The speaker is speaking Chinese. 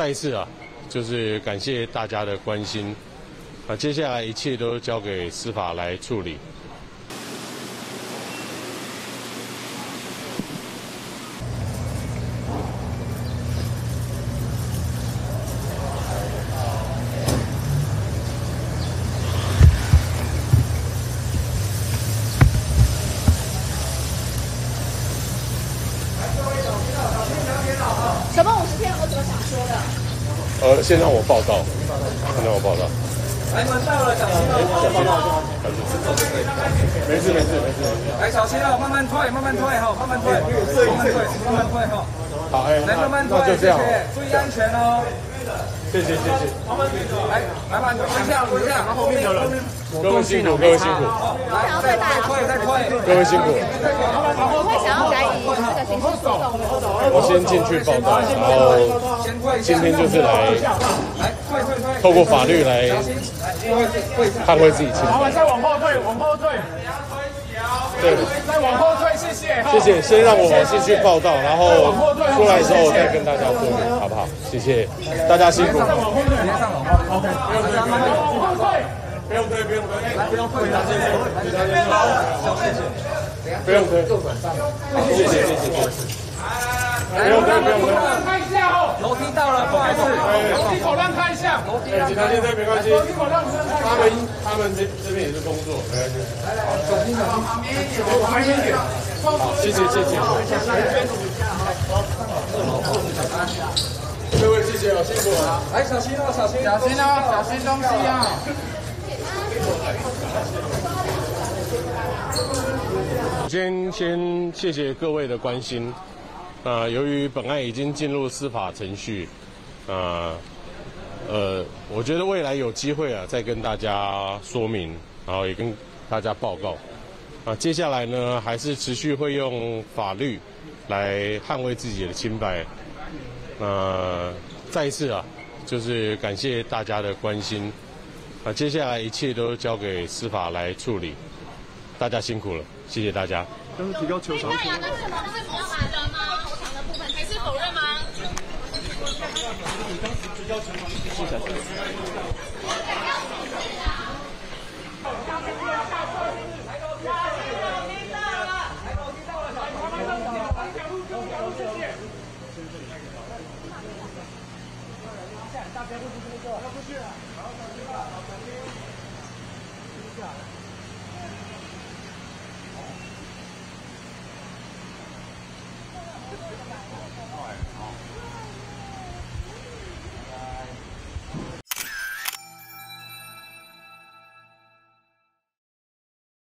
再一次啊，就是感谢大家的关心啊，接下来一切都交给司法来处理。有想说的？呃，先让我报道，先让我报道。来，门到了，小心哦！没事没事没事。来，小心哦，慢慢退，慢慢退哈，慢慢退，慢慢退，慢慢退哈。好，哎，来，慢慢退，注意安全哦。谢谢谢谢。来，来慢，蹲下，蹲下，后面的人，各位辛苦，各位辛苦，来，再退，再退。各位辛苦。我会想要改以这个刑事诉讼的。我先进去报道，然后，今天就是来来，透过法律来来，因为会捍卫自己清白。再往后退，往后退，对，再往后退，谢谢。谢谢。先让我进去报道，然后出来之后我再跟大家说明，好不好？谢谢大家辛苦了。不用推，不用推，不用推，谢谢，不用推，谢谢，谢谢，谢谢。不用推，不用推。楼梯到了，不好意思，楼梯口让开一下，楼梯口让我们看一他们他们这这边也是工作，没关系。旁边一点，旁边一点。好，谢谢，谢谢。各位谢谢哦，辛苦了。来，小心哦，小心，小心哦，小心东西啊。先先谢谢各位的关心。啊、由于本案已经进入司法程序，啊、呃，我觉得未来有机会啊，再跟大家说明，然后也跟大家报告。啊、接下来呢，还是持续会用法律来捍卫自己的清白。呃，再一次啊，就是感谢大家的关心。啊、接下来一切都交给司法来处理。大家辛苦了，谢谢大家。你当时就要求他们去试一下。来，我记到了，来，我记到了，来，